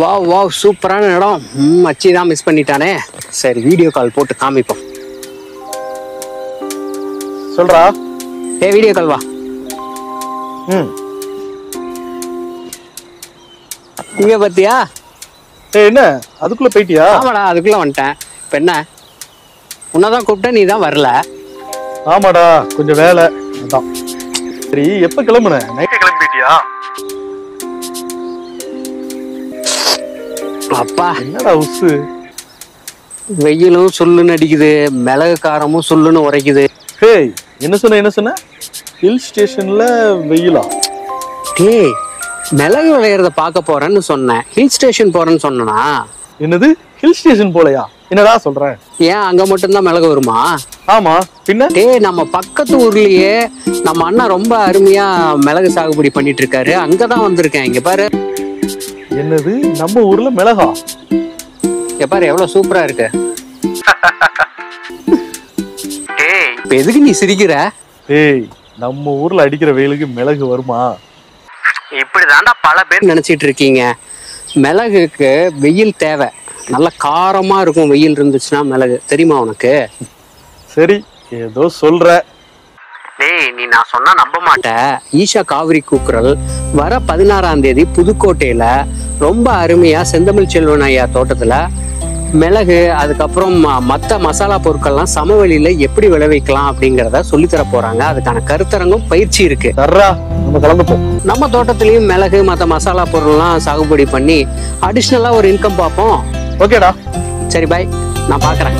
Wow wow சூப்பரான இடம். ம், மச்சி தான் மிஸ் பண்ணிட்டானே. சரி வீடியோ கால் போட்டு காமிப்போம். சொல்றா. ஏ வீடியோ கால் வா. ம். இங்க பாத்தியா? ஏய் என்ன? அதுக்குள்ள போயிட்டியா? ஆமாடா அதுக்குள்ள வந்துட்டேன். இப்ப என்ன? உன்னதான் கூப்பிட்டேன் நீ தான் வரல. ஆமாடா கொஞ்சம் வேலை. அதான். சரி எப்ப கிளம்புன? நைட்டே கிளம்பிட்டியா அப்பா என்னடா உசு? வெயிலும் சொல்லுன்னு அடிக்குது. மிளகு காரமும் சொல்லுன்னு உரைக்குது. ஹேய் என்ன சொன்ன என்ன சொன்ன? ஹில் ஸ்டேஷன்ல வெயிலா? டேய் மிளகு விளையறத பார்க்க போறேன்னு சொன்னேன். ஹில் ஸ்டேஷன் போறேன்னு சொன்னனா? என்னது? ஹில் ஸ்டேஷன் போலையா? என்னடா சொல்றேன் ஏன் அங்க மட்டும்தான் மிளகு வருமா? ஆமா பின்ன? டேய் நம்ம பக்கத்து ஊர்லயே நம்ம அண்ணா ரொம்ப அருமையா மிளகு சாகுபடி பண்ணிட்டு இருக்காரு. அங்கதான் வந்திருக்கேன். இங்க பாரு. என்னது? நம்ம ஊர்ல மிளகா. இங்க பாரு எவ்வளவு சூப்பரா இருக்கு. டேய் இப்ப எதுக்கு நீ சிரிக்கிற? ஏய் நம்ம ஊர்ல அடிக்கிற வெயிலுக்கு மிளகு வருமா? இப்படி பல பேர் நினைச்சிட்டு இருக்கீங்க. மிளகுக்கு வெயில் தேவை. நல்ல காரமா இருக்கும் வெயில் இருந்துச்சுன்னா மிளகு. தெரியுமா உனக்கு? சரி ஏதோ சொல்ற. டேய் நீ நான் சொன்னா நம்ப மாட்ட. ஈஷா காவிரி கூக்குரல் வர பதினாறாம் தேதி புதுக்கோட்டையில ரொம்ப அருமையா செந்தமிழ் செல்வன் ஐயா தோட்டத்துல மிளகு அதுக்கப்புறம் ம- மத்த மசாலா பொருட்கள்லாம் சமவெளியில எப்படி விளைவிக்கலாம் அப்படிங்கிறத சொல்லித்தர போறாங்க. அதுக்கான கருத்தரங்கும் பயிற்சி இருக்கு. நம்ம கிளம்பிப்போம் நம்ம தோட்டத்திலயும் மிளகு மத்த மசாலா பொருள்லாம் சாகுபடி பண்ணி அடிஷ்னலா ஒரு இன்கம் பார்ப்போம். ஓகேடா. சரி பாய் நான் பாக்குறேன்